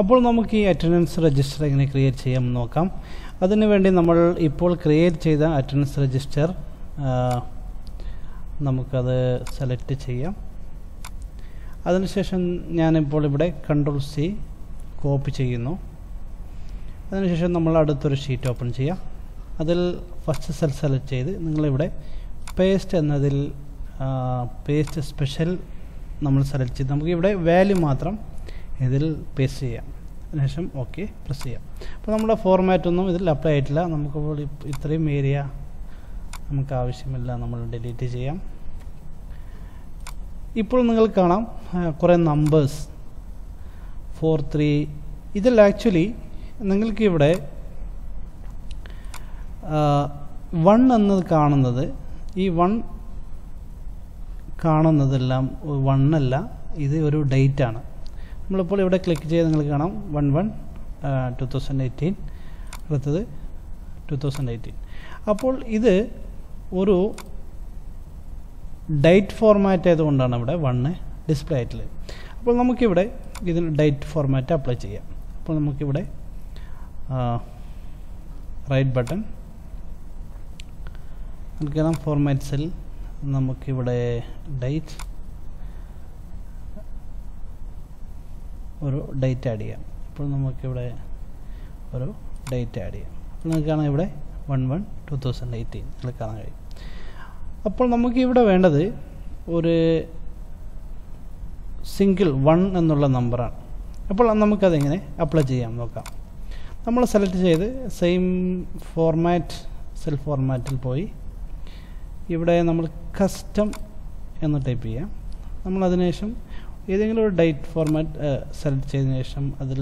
അപ്പോൾ നമുക്ക് ഈ അറ്റൻഡൻസ് രജിസ്റ്റർ എങ്ങനെ ക്രിയേറ്റ് ചെയ്യാമെന്ന് നോക്കാം. അതിനുവേണ്ടി നമ്മൾ ഇപ്പോൾ ക്രിയേറ്റ് ചെയ്ത അറ്റൻഡൻസ് രജിസ്റ്റർ നമുക്കത് സെലക്ട് ചെയ്യാം. അതിനുശേഷം ഞാനിപ്പോൾ ഇവിടെ കൺട്രോൾ സി കോപ്പി ചെയ്യുന്നു. അതിനുശേഷം നമ്മൾ അടുത്തൊരു ഷീറ്റ് ഓപ്പൺ ചെയ്യാം. അതിൽ ഫസ്റ്റ് സെൽ സെലക്ട് ചെയ്ത് നിങ്ങളിവിടെ പേസ്റ്റ് എന്നതിൽ പേസ്റ്റ് സ്പെഷ്യൽ നമ്മൾ സെലക്ട് ചെയ്ത്. നമുക്ക് ഇവിടെ വാല്യൂ മാത്രം ഇതിൽ പേസ്റ്റ് ചെയ്യാം. അതിനുശേഷം ഓക്കെ പ്രസ് ചെയ്യാം. അപ്പോൾ നമ്മുടെ ഫോർമാറ്റൊന്നും ഇതിൽ അപ്ലൈ ആയിട്ടില്ല. നമുക്കിപ്പോൾ ഇത്രയും ഏരിയ നമുക്ക് ആവശ്യമില്ല. നമ്മൾ ഡിലീറ്റ് ചെയ്യാം. ഇപ്പോൾ നിങ്ങൾ കാണാം കുറേ നമ്പേഴ്സ് ഫോർ ത്രീ ഇതിൽ ആക്ച്വലി നിങ്ങൾക്കിവിടെ വൺ എന്നത് കാണുന്നത് ഈ വൺ കാണുന്നതെല്ലാം വണ്ണല്ല ഇത് ഒരു ഡേറ്റ് ആണ്. നമ്മളിപ്പോൾ ഇവിടെ ക്ലിക്ക് ചെയ്ത് നിങ്ങൾക്ക് കാണാം. One one two thousand eighteen അടുത്തത് ടു തൗസൻഡ് എയ്റ്റീൻ അപ്പോൾ ഇത് ഒരു ഡേറ്റ് ഫോർമാറ്റ് ആയതുകൊണ്ടാണ് ഇവിടെ വണ്ണ് ഡിസ്പ്ലേ ആയിട്ടുള്ളത്. അപ്പോൾ നമുക്കിവിടെ ഇതിന് ഡേറ്റ് ഫോർമാറ്റ് അപ്ലൈ ചെയ്യാം. അപ്പോൾ നമുക്കിവിടെ റൈറ്റ് ബട്ടൺ നമുക്കറിയാം ഫോർമാറ്റ് സെൽ നമുക്കിവിടെ ഡേറ്റ് ഒരു ഡേറ്റ് ആഡ് ചെയ്യാം. അപ്പോൾ നമുക്കിവിടെ ഒരു ഡേറ്റ് ആഡ് ചെയ്യാം. നിങ്ങൾക്ക് കാണാം ഇവിടെ one one two thousand eighteen നിങ്ങൾ കാണാൻ കഴിയും. അപ്പോൾ നമുക്ക് ഇവിടെ വേണ്ടത് ഒരു സിംഗിൾ വൺ എന്നുള്ള നമ്പറാണ് അപ്പോൾ നമുക്കതെങ്ങനെ അപ്ലൈ ചെയ്യാം നോക്കാം. നമ്മൾ സെലക്ട് ചെയ്ത് സെയിം ഫോർമാറ്റ് സെൽ ഫോർമാറ്റിൽ പോയി ഇവിടെ നമ്മൾ കസ്റ്റം എന്ന് ടൈപ്പ് ചെയ്യാം. നമ്മൾ അതിനുശേഷം ഏതെങ്കിലും ഒരു ഡേറ്റ് ഫോർമാറ്റ് സെലക്ട് ചെയ്തതിനു ശേഷം അതിൽ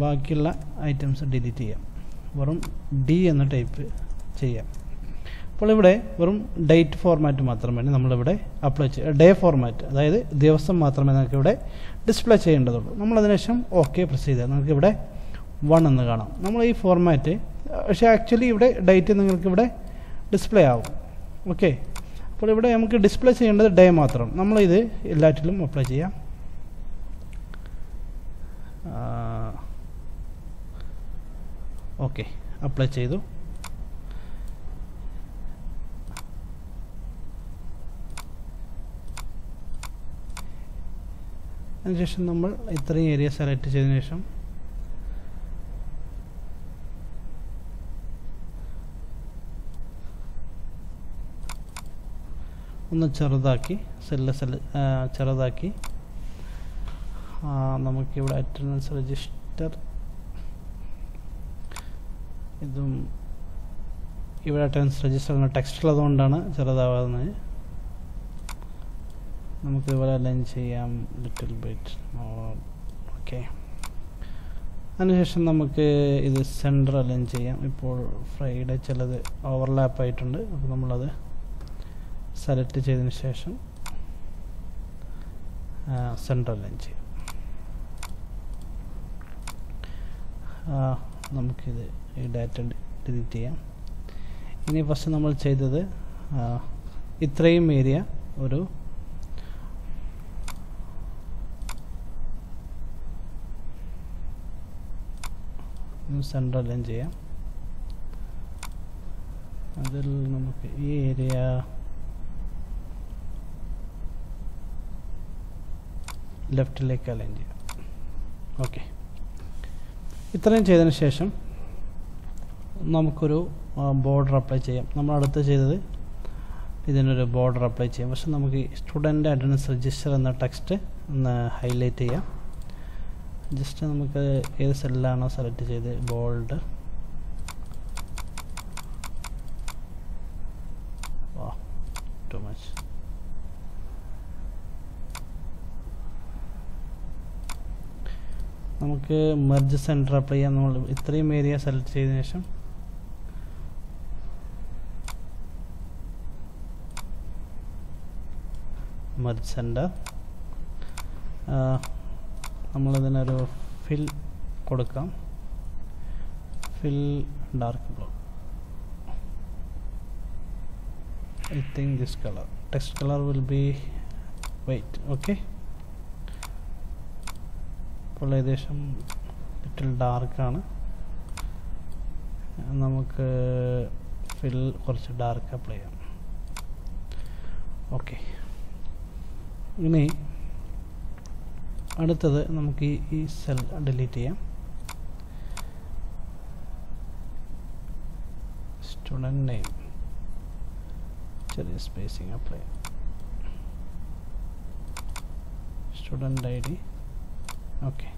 ബാക്കിയുള്ള ഐറ്റംസ് ഡിലീറ്റ് ചെയ്യാം. വെറും ഡി എന്ന ടൈപ്പ് ചെയ്യാം. അപ്പോൾ ഇവിടെ വെറും ഡേറ്റ് ഫോർമാറ്റ് മാത്രമേ നമ്മളിവിടെ അപ്ലൈ ചെയ്യുക ഡേ ഫോർമാറ്റ് അതായത് ദിവസം മാത്രമേ നമുക്ക് ഇവിടെ ഡിസ്പ്ലേ ചെയ്യേണ്ടതുള്ളൂ. നമ്മൾ അതിനുശേഷം ഓക്കെ പ്രസ് ചെയ്താൽ നമുക്ക് ഇവിടെ വൺ എന്ന് കാണാം. നമ്മൾ ഈ ഫോർമാറ്റ് പക്ഷേ ആക്ച്വലി ഇവിടെ ഡേറ്റ് നിങ്ങൾക്ക് ഇവിടെ ഡിസ്പ്ലേ ആവും. ഓക്കെ അപ്പോൾ ഇവിടെ നമുക്ക് ഡിസ്പ്ലേ ചെയ്യേണ്ടത് ഡേ മാത്രം. നമ്മളിത് എല്ലാറ്റിലും അപ്ലൈ ചെയ്യാം. ഓക്കെ അപ്ലൈ ചെയ്തു. അതിനുശേഷം നമ്മൾ ഇത്രയും ഏരിയ സെലക്ട് ചെയ്തതിനു ശേഷം ഒന്ന് ചെറുതാക്കി സെല്ല് സെല്ല് ചെറുതാക്കി. നമുക്കിവിടെ അറ്റൻഡൻസ് രജിസ്റ്റർ ഇതും ഇവിടെ അറ്റൻഡൻസ് രജിസ്റ്റർ ടെക്സ്റ്റ് ഉള്ളതുകൊണ്ടാണ് ചെറുതാവുന്നത് നമുക്കിതുപോലെ അലൈൻ ചെയ്യാം ലിറ്റിൽ ബിറ്റ് ഓക്കെ അതിനുശേഷം നമുക്ക് ഇത് സെന്റർ അലൈൻ ചെയ്യാം. ഇപ്പോൾ ഫ്രൈഡേ ചിലത് ഓവർലാപ്പ് ആയിട്ടുണ്ട്. അപ്പോൾ നമ്മളത് സെലക്ട് ചെയ്തതിന് ശേഷം സെൻട്രൽ ലൈൻ ചെയ്യാം. നമുക്കിത് ഈ ഡാറ്റ ഡിലീറ്റ് ചെയ്യാം. ഇനി ഫസ്റ്റ് നമ്മൾ ചെയ്തത് ഇത്രയും ഏരിയ ഒരു സെൻട്രൽ ലൈൻ ചെയ്യാം. അതിൽ നമുക്ക് ഈ ഏരിയ ലെഫ്റ്റിലേക്ക് അലൈൻ ചെയ്യാം ഓക്കെ. ഇത്രയും ചെയ്തതിന് ശേഷം നമുക്കൊരു ബോർഡർ അപ്ലൈ ചെയ്യാം. നമ്മൾ അടുത്ത് ചെയ്തത് ഇതിനൊരു ബോർഡർ അപ്ലൈ ചെയ്യാം. പക്ഷെ നമുക്ക് സ്റ്റുഡന്റ് അറ്റൻഡൻസ് രജിസ്റ്റർ എന്ന ടെക്സ്റ്റ് ഒന്ന് ഹൈലൈറ്റ് ചെയ്യാം. ജസ്റ്റ് നമുക്ക് ഏത് സെല്ലാണോ സെലക്ട് ചെയ്ത് ബോൾഡ് ടു മച്ച് നമുക്ക് മെർജ് സെന്റർ അപ്ലൈ ചെയ്യാം. നമ്മൾ ഇത്രയും ഏരിയ സെലക്ട് ചെയ്തതിനു ശേഷം. മെർജ് സെന്റർ നമ്മളിതിനൊരു ഫിൽ കൊടുക്കാം. Fill dark blue I think this colour text colour will be white. Okay? അപ്പോൾ ഏകദേശം ലിറ്റിൽ ഡാർക്കാണ് നമുക്ക് ഫിൽ കുറച്ച് ഡാർക്ക് അപ്ലൈ ചെയ്യാം. ഓക്കെ ഇനി അടുത്തത് നമുക്ക് ഈ സെൽ ഡിലീറ്റ് ചെയ്യാം. സ്റ്റുഡന്റ് നെയിം ചെറിയ spacing apply student I D okay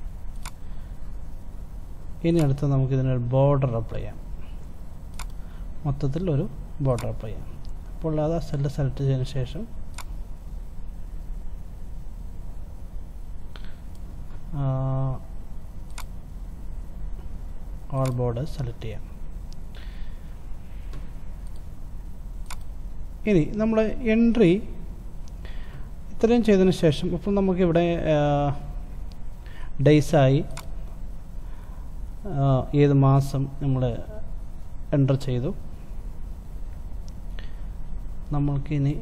ഇനി അടുത്ത് നമുക്ക് ഇതിനൊരു ബോർഡർ അപ്ലൈ ചെയ്യാം. മൊത്തത്തിൽ ഒരു ബോർഡർ അപ്ലൈ ചെയ്യാം. അപ്പോൾ അത് ആ സെല്ല് സെലക്ട് ചെയ്തതിന് ശേഷം ഓൾ ബോർഡ് സെലക്ട് ചെയ്യാം. ഇനി നമ്മൾ എൻട്രി ഇത്രയും ചെയ്തതിന് ശേഷം അപ്പോൾ നമുക്കിവിടെ ഡേയ്സായി ഏത് മാസം നമ്മൾ എന്റർ ചെയ്തു. നമ്മൾക്കിനി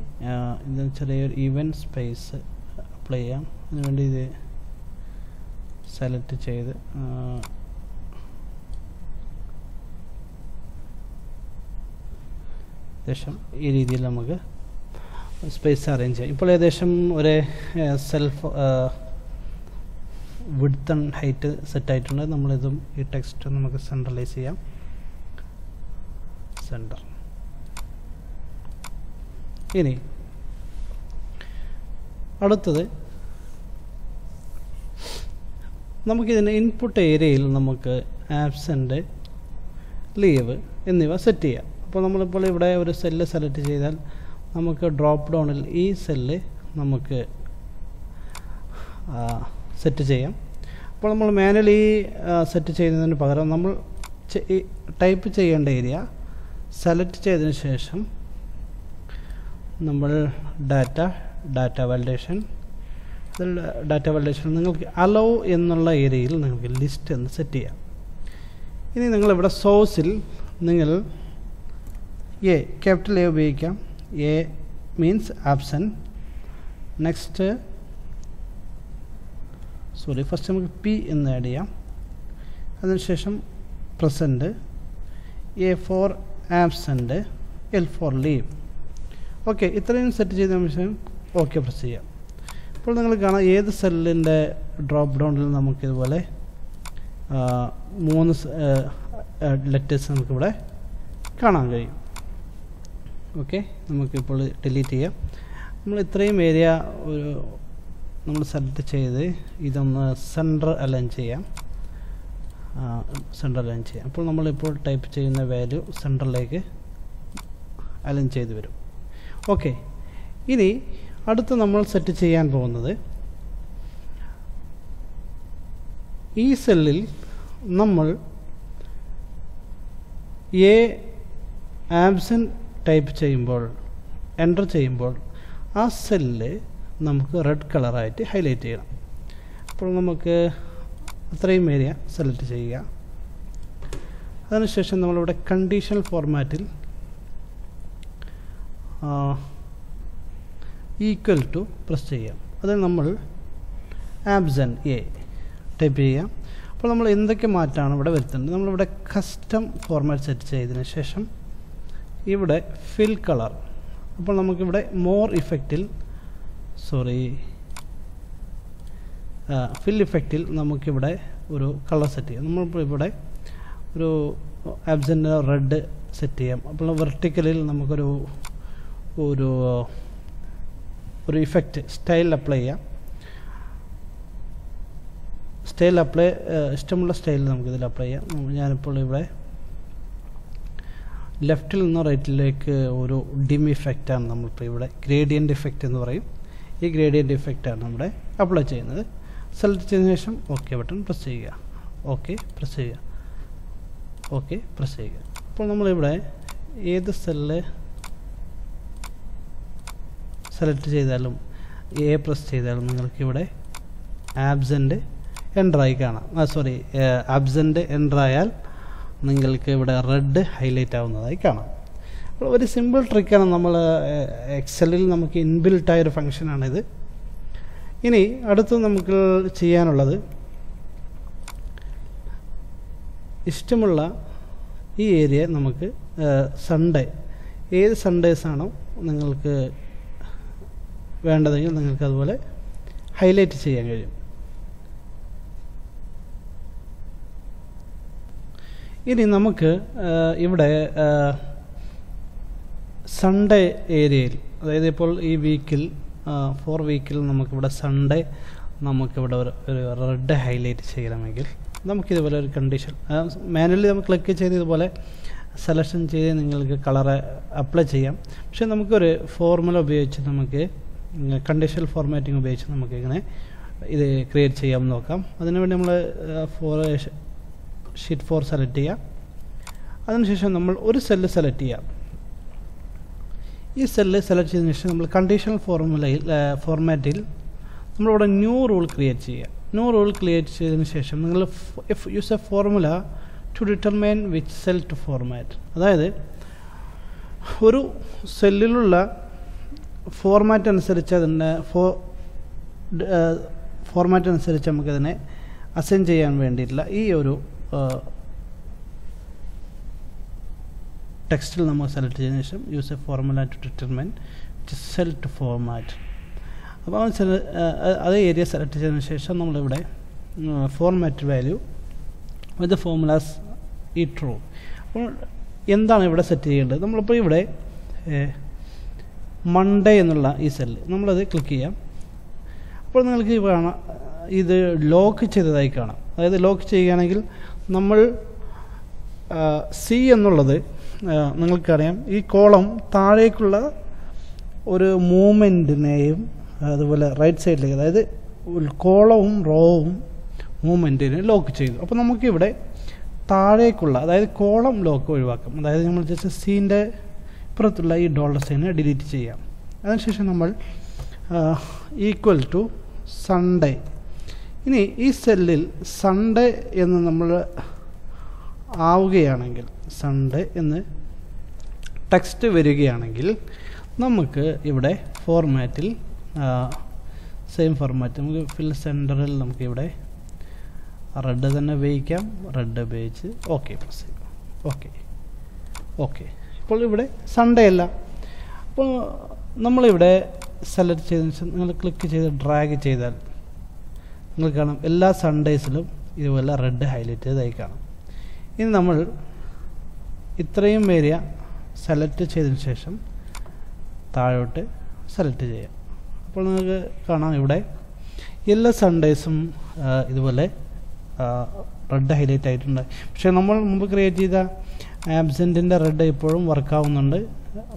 ഇത് ചെറിയൊരു ഇവന്റ് സ്പേസ് അപ്ലൈ ചെയ്യാം. അതിനുവേണ്ടി ഇത് സെലക്ട് ചെയ്ത് ഏകദേശം ഈ രീതിയിൽ നമുക്ക് സ്പേസ് അറേഞ്ച് ചെയ്യാം. ഇപ്പോൾ ഏകദേശം ഒരേ self width and height set ആയിട്ടുണ്ട്. നമ്മളിതും ഈ ടെക്സ്റ്റ് നമുക്ക് സെൻട്രലൈസ് ചെയ്യാം. സെന്റർ ഇനി അടുത്തത് നമുക്കിതിന് ഇൻപുട്ട് ഏരിയയിൽ നമുക്ക് ആബ്സെന്റ് ലീവ് എന്നിവ സെറ്റ് ചെയ്യാം. അപ്പോൾ നമ്മളിപ്പോൾ ഇവിടെ ഒരു സെല്ല് സെലക്ട് ചെയ്താൽ നമുക്ക് ഡ്രോപ്പ് ഡൗണിൽ ഈ സെല്ല് നമുക്ക് സെറ്റ് ചെയ്യാം. അപ്പോൾ നമ്മൾ മാനുവലി സെറ്റ് ചെയ്യുന്നതിന് പകരം നമ്മൾ ടൈപ്പ് ചെയ്യേണ്ട ഏരിയ സെലക്ട് ചെയ്തതിന് ശേഷം നമ്മൾ data data validation data validation നിങ്ങൾക്ക് അലോ എന്നുള്ള ഏരിയയിൽ നിങ്ങൾക്ക് ലിസ്റ്റ് എന്ന് സെറ്റ് ചെയ്യാം. ഇനി നിങ്ങളിവിടെ സോഴ്സിൽ നിങ്ങൾ എ ക്യാപിറ്റൽ എ ഉപയോഗിക്കാം. A means absent next sorry first നമുക്ക് പി എന്ന് ആഡ് ചെയ്യാം. അതിനുശേഷം present A for absent L for leave okay ഇത്രയും സെറ്റ് ചെയ്ത ശേഷം ഓക്കെ പ്രസ് ചെയ്യാം. ഇപ്പോൾ നിങ്ങൾ കാണാം ഏത് സെല്ലിന്റെ ഡ്രോപ്പ് ഡൗണിൽ നമുക്കിതുപോലെ മൂന്ന് ലെറ്റേഴ്സ് നമുക്കിവിടെ കാണാൻ കഴിയും. ഓക്കെ നമുക്കിപ്പോൾ ഡിലീറ്റ് ചെയ്യാം. നമ്മൾ ഇത്രയും ഏരിയ ഒരു നമ്മൾ സെലക്ട് ചെയ്ത് ഇതൊന്ന് സെന്റർ അലൈൻ ചെയ്യാം. സെന്റർ അലൈൻ ചെയ്യാം. അപ്പോൾ നമ്മളിപ്പോൾ ടൈപ്പ് ചെയ്യുന്ന വാല്യൂ സെന്ററിലേക്ക് അലൈൻ ചെയ്ത് വരും. ഓക്കെ ഇനി അടുത്ത് നമ്മൾ സെറ്റ് ചെയ്യാൻ പോകുന്നത് ഈ സെല്ലിൽ നമ്മൾ എ ആബ്സെൻ ടൈപ്പ് ചെയ്യുമ്പോൾ എന്റർ ചെയ്യുമ്പോൾ ആ സെല്ല് നമുക്ക് റെഡ് കളറായിട്ട് ഹൈലൈറ്റ് ചെയ്യണം അപ്പോൾ നമുക്ക് അത്രയും ഏരിയ സെലക്ട് ചെയ്യുക. അതിനുശേഷം നമ്മളിവിടെ കണ്ടീഷണൽ ഫോർമാറ്റിൽ ഈക്വൽ ടു പ്രസ് ചെയ്യാം അതിൽ നമ്മൾ ആബ്സെന്റ് എ ടൈപ്പ് ചെയ്യാം അപ്പോൾ നമ്മൾ എന്തൊക്കെ മാറ്റമാണ് ഇവിടെ വരുത്തേണ്ടത്? നമ്മളിവിടെ കസ്റ്റം ഫോർമാറ്റ് സെറ്റ് ചെയ്തതിന് ശേഷം ഇവിടെ ഫിൽ കളർ അപ്പോൾ നമുക്കിവിടെ മോർ ഇഫക്റ്റിൽ സോറി ഫിൽ ഇഫക്റ്റിൽ നമുക്കിവിടെ ഒരു കളർ സെറ്റ് ചെയ്യാം. നമ്മളിപ്പോൾ ഇവിടെ ഒരു ആബ്സെന്റ് റെഡ് സെറ്റ് ചെയ്യാം. അപ്പോൾ വെർട്ടിക്കലിൽ നമുക്കൊരു ഒരു ഒരു ഇഫക്റ്റ് സ്റ്റൈൽ അപ്ലൈ ചെയ്യാം. സ്റ്റൈൽ അപ്ലൈ ഇഷ്ടമുള്ള സ്റ്റൈൽ നമുക്കിതിൽ അപ്ലൈ ചെയ്യാം. ഞാനിപ്പോൾ ഇവിടെ ലെഫ്റ്റിൽ നിന്ന് റൈറ്റിലേക്ക് ഒരു ഡിം ഇഫക്റ്റാണ് നമ്മളിപ്പോൾ ഇവിടെ ഗ്രേഡിയന്റ് ഇഫക്റ്റ് എന്ന് പറയും. ഈ ഗ്രേഡിയന്റ് ഇഫക്റ്റാണ് നമ്മുടെ അപ്ലൈ ചെയ്യുന്നത്. സെലക്ട് ചെയ്തതിനു ശേഷം ഓക്കെ ബട്ടൺ പ്രസ് ചെയ്യുക. ഓക്കെ പ്രസ് ചെയ്യുക. ഓക്കെ പ്രസ് ചെയ്യുക. അപ്പോൾ നമ്മളിവിടെ ഏത് സെല്ല് സെലക്ട് ചെയ്താലും എ പ്രസ് ചെയ്താലും നിങ്ങൾക്കിവിടെ ആബ്സെന്റ് എന്ററായി കാണാം. സോറി ആബ്സെന്റ് എന്ററായാൽ നിങ്ങൾക്ക് ഇവിടെ റെഡ് ഹൈലൈറ്റ് ആവുന്നതായി കാണാം. ഒരു സിമ്പിൾ ട്രിക്കാണ് നമ്മൾ എക്സലിൽ നമുക്ക് ഇൻബിൽട്ടായ ഒരു ഫങ്ഷനാണിത് ഇനി അടുത്ത് നമുക്ക് ചെയ്യാനുള്ളത് ഇഷ്ടമുള്ള ഈ ഏരിയ നമുക്ക് സൺഡേ ഏത് സൺഡേസ് ആണോ നിങ്ങൾക്ക് വേണ്ടതെങ്കിൽ നിങ്ങൾക്ക് അതുപോലെ ഹൈലൈറ്റ് ചെയ്യാൻ കഴിയും. ഇനി നമുക്ക് ഇവിടെ സൺഡേ ഏരിയയിൽ അതായത് ഇപ്പോൾ ഈ വീക്കിൽ ഫോർ വീക്കിൽ നമുക്കിവിടെ സൺഡേ നമുക്കിവിടെ ഒരു റെഡ് ഹൈലൈറ്റ് ചെയ്യണമെങ്കിൽ നമുക്കിതുപോലെ ഒരു കണ്ടീഷൻ മാനുവലി നമ്മൾ ക്ലിക്ക് ചെയ്ത് ഇതുപോലെ സെലക്ഷൻ ചെയ്ത് നിങ്ങൾക്ക് കളറ് അപ്ലൈ ചെയ്യാം. പക്ഷെ നമുക്കൊരു ഫോർമുല ഉപയോഗിച്ച് നമുക്ക് കണ്ടീഷണൽ ഫോർമാറ്റിംഗ് ഉപയോഗിച്ച് നമുക്ക് ഇങ്ങനെ ഇത് ക്രിയേറ്റ് ചെയ്യാം നോക്കാം. അതിനുവേണ്ടി നമ്മൾ ഫോർ ഷീറ്റ് ഫോർ സെലക്ട് ചെയ്യാം. അതിനുശേഷം നമ്മൾ ഒരു സെല്ല് സെലക്ട് ചെയ്യാം. ഈ സെല്ല് സെലക്ട് ചെയ്തതിനു ശേഷം നമ്മൾ കണ്ടീഷണൽ ഫോർമുലയിൽ ഫോർമാറ്റിൽ നമ്മളിവിടെ ന്യൂ റൂൾ ക്രിയേറ്റ് ചെയ്യുക. ന്യൂ റൂൾ ക്രിയേറ്റ് ചെയ്തതിന് ശേഷം നിങ്ങൾ use a formula to determine which cell to format അതായത് ഒരു സെല്ലിലുള്ള ഫോർമാറ്റ് അനുസരിച്ച് അതിന്റെ ഫോ ഫോർമാറ്റ് അനുസരിച്ച് നമുക്കതിനെ അസൈൻ ചെയ്യാൻ വേണ്ടിയിട്ടുള്ള ഈ ഒരു ടെക്സ്റ്റിൽ നമ്മൾ സെലക്ട് ചെയ്തതിനു ശേഷം use a formula to determine cell to format അപ്പോൾ അത് ഏരിയ സെലക്ട് ചെയ്തതിനു ശേഷം നമ്മളിവിടെ ഫോർമാറ്റ് വാല്യൂ വിത്ത് ഫോർമുലാസ് ഈ ട്രൂ അപ്പോൾ എന്താണ് ഇവിടെ സെറ്റ് ചെയ്യേണ്ടത്? നമ്മളിപ്പോൾ ഇവിടെ മൺഡേ എന്നുള്ള ഈ സെല്ല് നമ്മളത് ക്ലിക്ക് ചെയ്യാം. അപ്പോൾ നിങ്ങൾക്ക് കാണാം ഇത് ലോക്ക് ചെയ്തതായി കാണാം. അതായത് ലോക്ക് ചെയ്യുകയാണെങ്കിൽ നമ്മൾ സി എന്നുള്ളത് നിങ്ങൾക്കറിയാം. ഈ കോളം താഴേക്കുള്ള ഒരു മൂവ്മെന്റിനെയും അതുപോലെ റൈറ്റ് സൈഡിലേക്ക് അതായത് കോളവും റോവും മൂവ്മെന്റിനെ ലോക്ക് ചെയ്തു. അപ്പോൾ നമുക്കിവിടെ താഴേക്കുള്ള അതായത് കോളം ലോക്ക് ഒഴിവാക്കാം. അതായത് നമ്മൾ ജസ്റ്റ് സീന്റെ ഇപ്പുറത്തുള്ള ഈ ഡോളർ സൈനെ ഡിലീറ്റ് ചെയ്യാം. അതിനുശേഷം നമ്മൾ ഈക്വൽ ടു സൺഡേ ഇനി ഈ സെല്ലിൽ സൺഡേ എന്ന് നമ്മൾ ആവുകയാണെങ്കിൽ സൺഡേ എന്ന് ടെക്സ്റ്റ് വരികയാണെങ്കിൽ നമുക്ക് ഇവിടെ ഫോർമാറ്റിൽ സെയിം ഫോർമാറ്റ് നമുക്ക് ഫിൽ സെന്ററിൽ നമുക്കിവിടെ റെഡ് തന്നെ ഉപയോഗിക്കാം. റെഡ് ഉപയോഗിച്ച് ഓക്കെ പ്രസ് ചെയ്യാം. ഓക്കെ ഓക്കെ ഇപ്പോൾ ഇവിടെ സൺഡേ അല്ല. അപ്പോൾ നമ്മളിവിടെ സെലക്ട് ചെയ്തതിന് ശേഷം നിങ്ങൾ ക്ലിക്ക് ചെയ്ത് ഡ്രാഗ് ചെയ്താൽ നിങ്ങൾ കാണാം എല്ലാ സൺഡേസിലും ഇതുപോലെ റെഡ് ഹൈലൈറ്റ് ചെയ്തായി കാണാം. ഇനി നമ്മൾ ഇത്രയും ഏരിയ സെലക്ട് ചെയ്തതിന് ശേഷം താഴോട്ട് സെലക്ട് ചെയ്യാം. അപ്പോൾ നിങ്ങൾക്ക് കാണാം ഇവിടെ എല്ലാ സൺഡേസും ഇതുപോലെ റെഡ് ഹൈലൈറ്റ് ആയിട്ടുണ്ട്. പക്ഷേ നമ്മൾ മുമ്പ് ക്രിയേറ്റ് ചെയ്ത ആബ്സെന്റിന്റെ റെഡ് ഇപ്പോഴും വർക്കാവുന്നുണ്ട്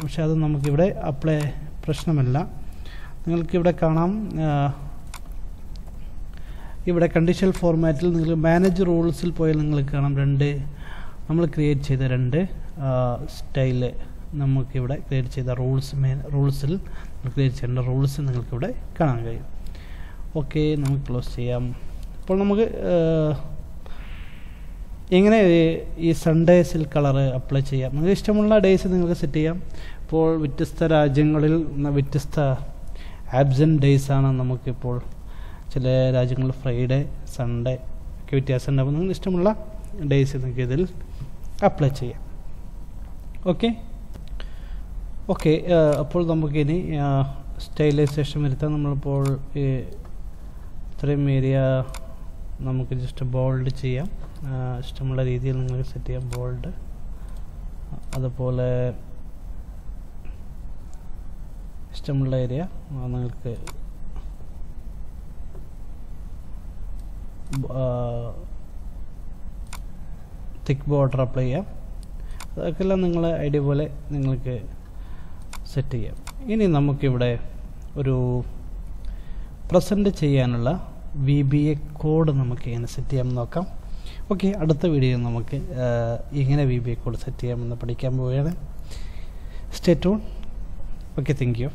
പക്ഷേ അത് നമുക്കിവിടെ അപ്ലൈ പ്രശ്നമല്ല. നിങ്ങൾക്കിവിടെ കാണാം ഇവിടെ കണ്ടീഷണൽ ഫോർമാറ്റിൽ നിങ്ങൾ മാനേജ് റൂൾസിൽ പോയാൽ നിങ്ങൾക്ക് കാണാം രണ്ട് നമ്മൾ ക്രിയേറ്റ് ചെയ്ത രണ്ട് സ്റ്റൈൽ നമുക്കിവിടെ ക്രിയേറ്റ് ചെയ്ത റൂൾസ് മേ റൂൾസിൽ ക്രിയേറ്റ് ചെയ്യേണ്ട റൂൾസ് നിങ്ങൾക്കിവിടെ കാണാൻ കഴിയും. ഓക്കെ നമുക്ക് ക്ലോസ് ചെയ്യാം. അപ്പോൾ നമുക്ക് എങ്ങനെ ഈ- സൺഡേസിൽ കളറ് അപ്ലൈ ചെയ്യാം? നിങ്ങൾക്ക് ഇഷ്ടമുള്ള ഡേയ്സ് നിങ്ങൾക്ക് സെറ്റ് ചെയ്യാം. ഇപ്പോൾ വ്യത്യസ്ത രാജ്യങ്ങളിൽ വ്യത്യസ്ത ആബ്സെന്റ് ഡേയ്സ് ആണ് നമുക്കിപ്പോൾ ചില രാജ്യങ്ങളിൽ ഫ്രൈഡേ സൺഡേ ഒക്കെ വ്യത്യാസം ഉണ്ടാകും നിങ്ങൾ ഇഷ്ടമുള്ള ഡേയ്സ് നിങ്ങൾക്ക് ഇതിൽ അപ്ലൈ ചെയ്യാം. ഓക്കെ ഓക്കെ അപ്പോൾ നമുക്കിനി സ്റ്റൈലൈസേഷൻ വരുത്താൻ നമ്മളിപ്പോൾ ഈ ഇത്രയും ഏരിയ നമുക്ക് ജസ്റ്റ് ബോൾഡ് ചെയ്യാം. ഇഷ്ടമുള്ള രീതിയിൽ നിങ്ങൾക്ക് സെറ്റ് ചെയ്യാം ബോൾഡ് അതുപോലെ ഇഷ്ടമുള്ള ഏരിയ നിങ്ങൾക്ക് തിക്ക് ബോർഡർ അപ്ലൈ ചെയ്യാം. അതൊക്കെല്ലാം നിങ്ങൾ ഐഡിയ പോലെ നിങ്ങൾക്ക് സെറ്റ് ചെയ്യാം. ഇനി നമുക്കിവിടെ ഒരു പ്രസന്റ് ചെയ്യാനുള്ള വി ബി എ കോഡ് നമുക്ക് എങ്ങനെ സെറ്റ് ചെയ്യാമെന്ന് നോക്കാം. ഓക്കെ അടുത്ത വീഡിയോയിൽ നമുക്ക് എങ്ങനെ V B A code set ചെയ്യാമെന്ന് പഠിക്കാൻ പോവുകയാണ്. Stay tune okay thank you